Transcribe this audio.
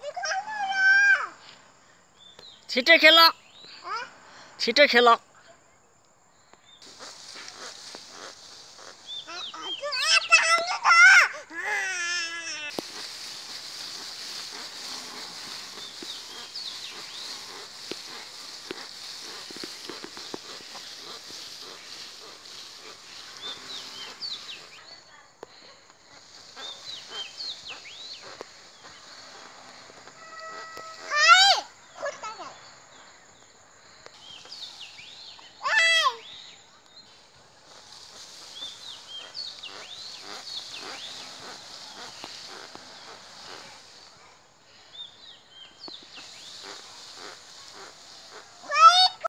快乐呀！骑这去了。啊？骑这去了。